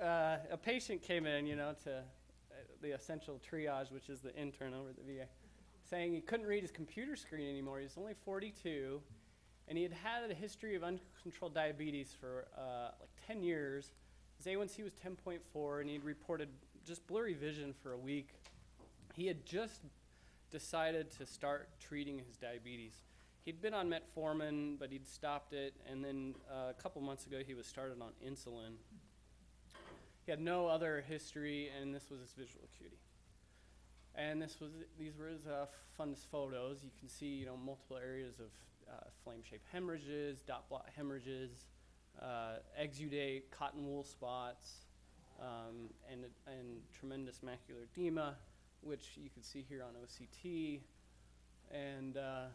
uh, a patient came in, you know, to uh, the essential triage, which is the intern over at the VA, saying he couldn't read his computer screen anymore. He was only 42, and he had had a history of uncontrolled diabetes for uh, like 10 years. His A1C was 10.4, and he'd reported just blurry vision for a week. He had just decided to start treating his diabetes. He'd been on metformin, but he'd stopped it, and then uh, a couple months ago he was started on insulin. He had no other history, and this was his visual acuity. And this was these were his uh, fundus photos. You can see you know multiple areas of uh, flame-shaped hemorrhages, dot blot hemorrhages, uh, exudate, cotton wool spots, um, and and tremendous macular edema, which you can see here on OCT. And uh,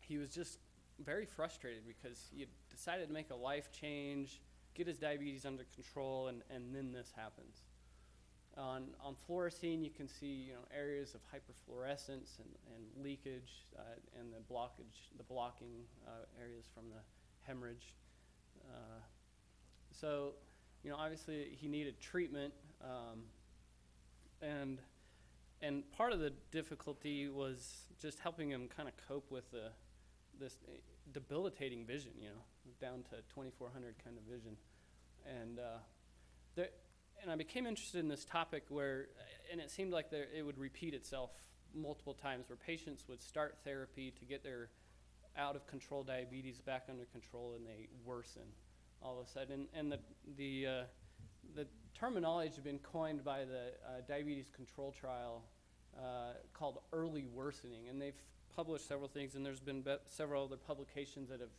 he was just very frustrated because he decided to make a life change get his diabetes under control, and, and then this happens. On, on fluorescein, you can see you know, areas of hyperfluorescence and, and leakage uh, and the blockage, the blocking uh, areas from the hemorrhage. Uh, so, you know, obviously he needed treatment, um, and and part of the difficulty was just helping him kind of cope with the this debilitating vision. You know, down to 2400 kind of vision. And, uh, there, and I became interested in this topic where, and it seemed like there, it would repeat itself multiple times, where patients would start therapy to get their out of control diabetes back under control and they worsen all of a sudden. And the, the, uh, the terminology has been coined by the uh, diabetes control trial uh, called early worsening. And they've published several things, and there's been several other publications that have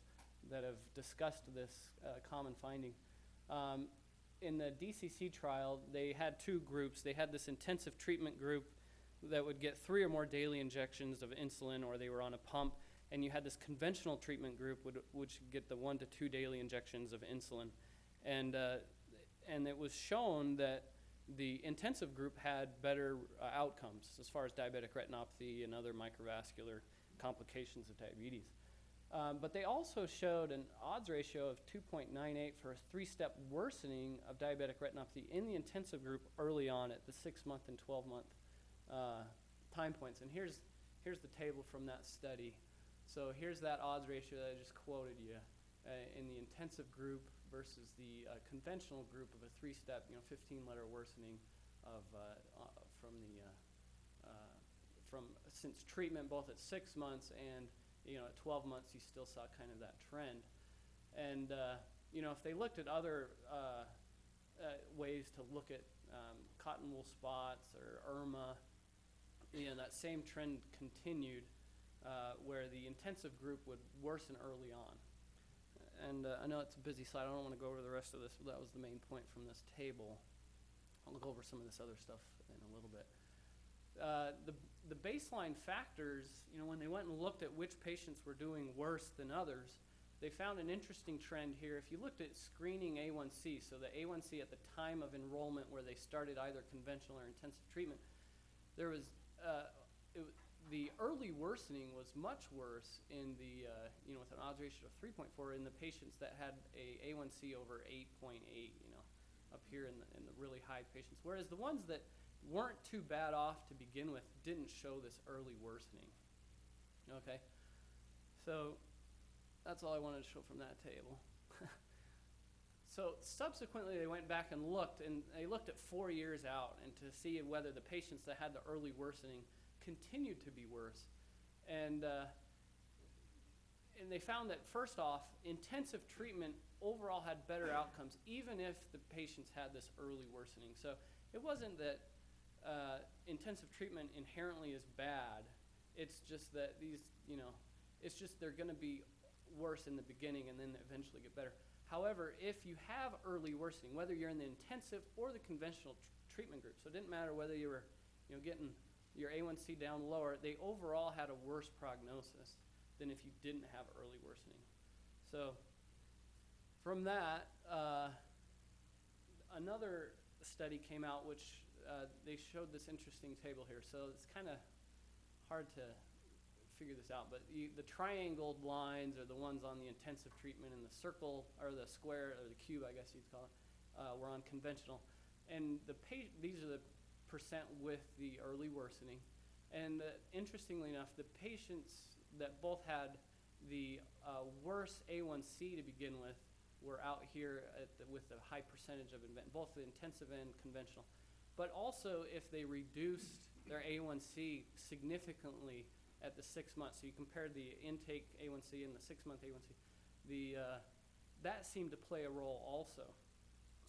that have discussed this uh, common finding. Um, in the DCC trial, they had two groups. They had this intensive treatment group that would get three or more daily injections of insulin, or they were on a pump, and you had this conventional treatment group, would, which get the one to two daily injections of insulin, and uh, and it was shown that the intensive group had better uh, outcomes as far as diabetic retinopathy and other microvascular complications of diabetes. Um, but they also showed an odds ratio of 2.98 for a three step worsening of diabetic retinopathy in the intensive group early on at the six month and 12 month uh, time points. And here's, here's the table from that study. So here's that odds ratio that I just quoted you uh, in the intensive group versus the uh, conventional group of a three step, you know, 15 letter worsening of, uh, uh, from the uh, from since treatment both at six months and you know, at 12 months, you still saw kind of that trend. And, uh, you know, if they looked at other uh, uh, ways to look at um, cotton wool spots or IRMA, you know, that same trend continued uh, where the intensive group would worsen early on. And uh, I know it's a busy slide. I don't want to go over the rest of this, but that was the main point from this table. I'll look over some of this other stuff in a little bit. Uh, the, the baseline factors, you know, when they went and looked at which patients were doing worse than others, they found an interesting trend here. If you looked at screening A1C, so the A1C at the time of enrollment where they started either conventional or intensive treatment, there was uh, it, the early worsening was much worse in the uh, you know with an odds ratio of 3.4 in the patients that had a A1C over 8.8, you know, up here in the, in the really high patients. Whereas the ones that weren't too bad off to begin with didn't show this early worsening. Okay? So that's all I wanted to show from that table. so subsequently, they went back and looked, and they looked at four years out and to see whether the patients that had the early worsening continued to be worse. And, uh, and they found that, first off, intensive treatment overall had better outcomes, even if the patients had this early worsening. So it wasn't that uh, intensive treatment inherently is bad. It's just that these, you know, it's just they're going to be worse in the beginning and then eventually get better. However, if you have early worsening, whether you're in the intensive or the conventional tr- treatment group, so it didn't matter whether you were, you know, getting your A1C down lower, they overall had a worse prognosis than if you didn't have early worsening. So, from that, uh, another study came out which uh, they showed this interesting table here. So it's kind of hard to figure this out, but you, the triangled lines are the ones on the intensive treatment, and the circle or the square or the cube, I guess you'd call it, uh, were on conventional. And the these are the percent with the early worsening. And uh, interestingly enough, the patients that both had the uh, worst A1C to begin with were out here the, with a high percentage of both the intensive and conventional. But also, if they reduced their A1C significantly at the six months, so you compared the intake A1C and the six month A1C, the, uh, that seemed to play a role also.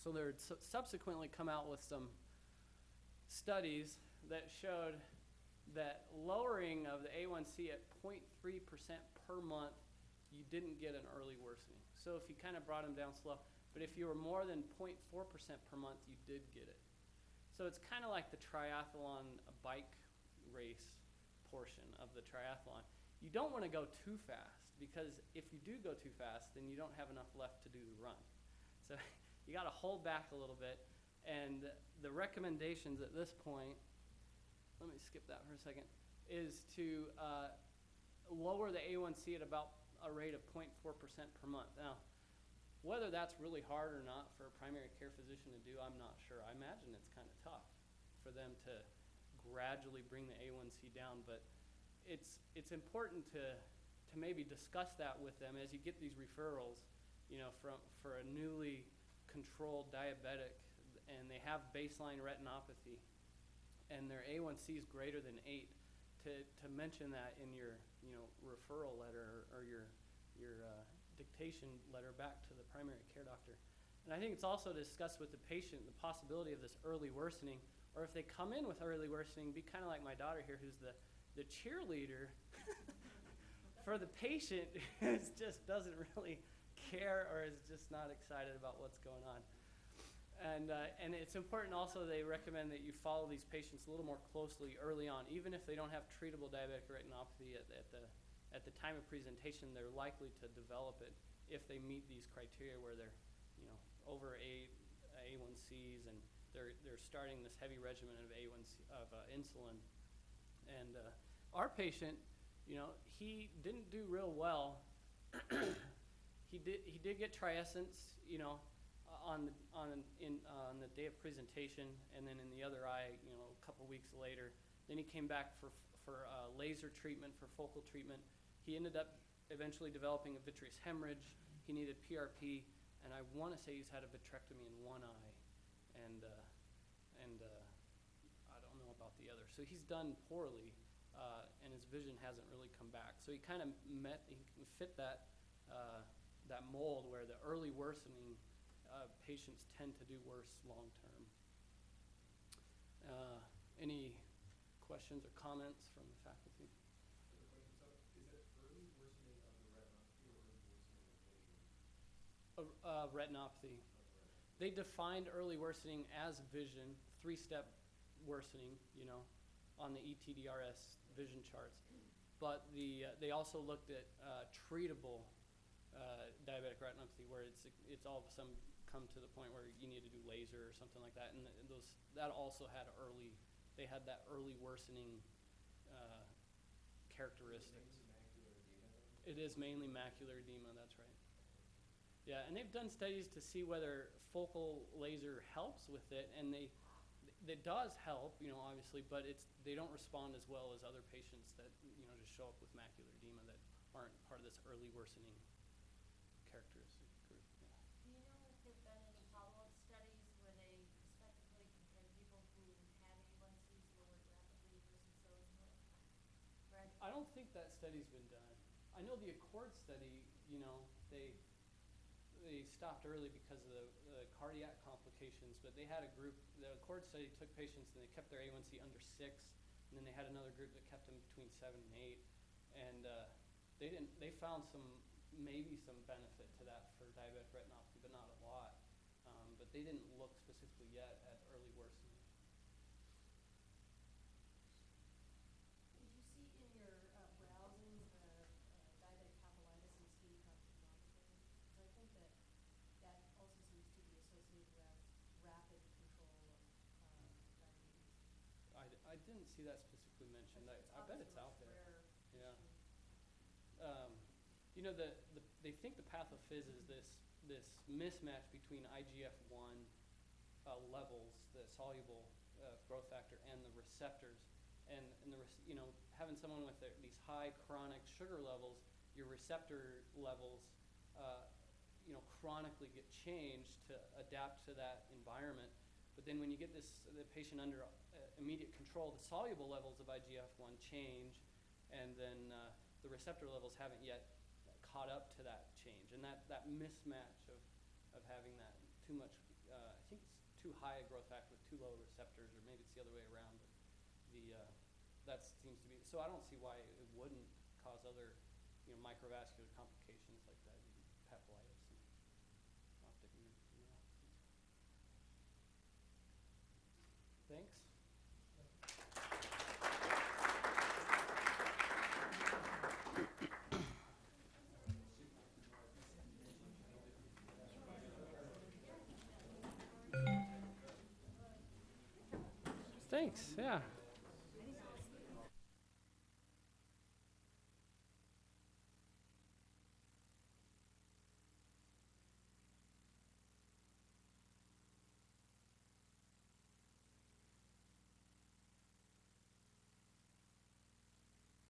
So there had su- subsequently come out with some studies that showed that lowering of the A1C at 0.3% per month, you didn't get an early worsening. So if you kind of brought them down slow, but if you were more than 0.4% per month, you did get it. So it's kind of like the triathlon bike race portion of the triathlon. You don't want to go too fast because if you do go too fast, then you don't have enough left to do the run. So you got to hold back a little bit. And the recommendations at this point, let me skip that for a second, is to uh, lower the A1C at about a rate of 0.4% per month. Now, whether that's really hard or not for a primary care physician to do, I'm not sure. I imagine it's kind of tough for them to gradually bring the A1C down, but it's it's important to to maybe discuss that with them as you get these referrals, you know, from for a newly controlled diabetic and they have baseline retinopathy and their A1C is greater than 8 to, to mention that in your you know referral letter or, or your your uh, dictation letter back to the primary care doctor. And I think it's also to discuss with the patient the possibility of this early worsening, or if they come in with early worsening, be kind of like my daughter here, who's the, the cheerleader for the patient who just doesn't really care or is just not excited about what's going on. And, uh, and it's important also they recommend that you follow these patients a little more closely early on, even if they don't have treatable diabetic retinopathy at, at the at the time of presentation, they're likely to develop it if they meet these criteria where they're, you know, over A, A1Cs and they're, they're starting this heavy regimen of A1C, of uh, insulin. And uh, our patient, you know, he didn't do real well. he did he did get Triesence, you know, on the, on in uh, on the day of presentation, and then in the other eye, you know, a couple weeks later. Then he came back for for uh, laser treatment for focal treatment, he ended up eventually developing a vitreous hemorrhage. He needed PRP, and I want to say he's had a vitrectomy in one eye, and uh, and uh, I don't know about the other. So he's done poorly, uh, and his vision hasn't really come back. So he kind of met, he fit that uh, that mold where the early worsening uh, patients tend to do worse long term. Uh, any questions or comments from the faculty? Uh, retinopathy. They defined early worsening as vision, three-step worsening, you know, on the ETDRS vision charts. But the, uh, they also looked at uh, treatable uh, diabetic retinopathy, where it's it's all of a sudden come to the point where you need to do laser or something like that, and those that also had early, they had that early worsening uh, characteristics. It is mainly macular edema. That's right. Yeah, and they've done studies to see whether focal laser helps with it, and they it does help, you know, obviously, but it's they don't respond as well as other patients that you know just show up with macular edema that aren't part of this early worsening characteristic group. Yeah. Do you know if there've been any follow-up studies where they prospectively compare people who had A1Cs lowered rapidly versus those who had? I don't think that study's been done. I know the Accord study, you know, they they stopped early because of the, cardiac complications, but they had a group, the Accord study took patients and they kept their A1C under six, and then they had another group that kept them between seven and eight, and uh, they didn't, they found some, maybe some benefit to that for diabetic retinopathy, but not a lot. Um, but they didn't look specifically yet at early worsening. I didn't see that specifically mentioned. I, I bet it's out there. Yeah. Um, you know, the, the, they think the pathophys is this this mismatch between IGF-1 uh, levels, the soluble uh, growth factor, and the receptors. And, and the you know, having someone with these high chronic sugar levels, your receptor levels, uh, you know, chronically get changed to adapt to that environment. But then when you get this the patient under immediate control, the soluble levels of IGF-1 change, and then uh, the receptor levels haven't yet caught up to that change. And that, that mismatch of, of having that too much, uh, I think it's too high a growth factor with too low receptors, or maybe it's the other way around. The uh, that seems to be so. I don't see why it wouldn't cause other, you know, microvascular complications like that, papillitis, and optic. Thanks. Thanks. Yeah.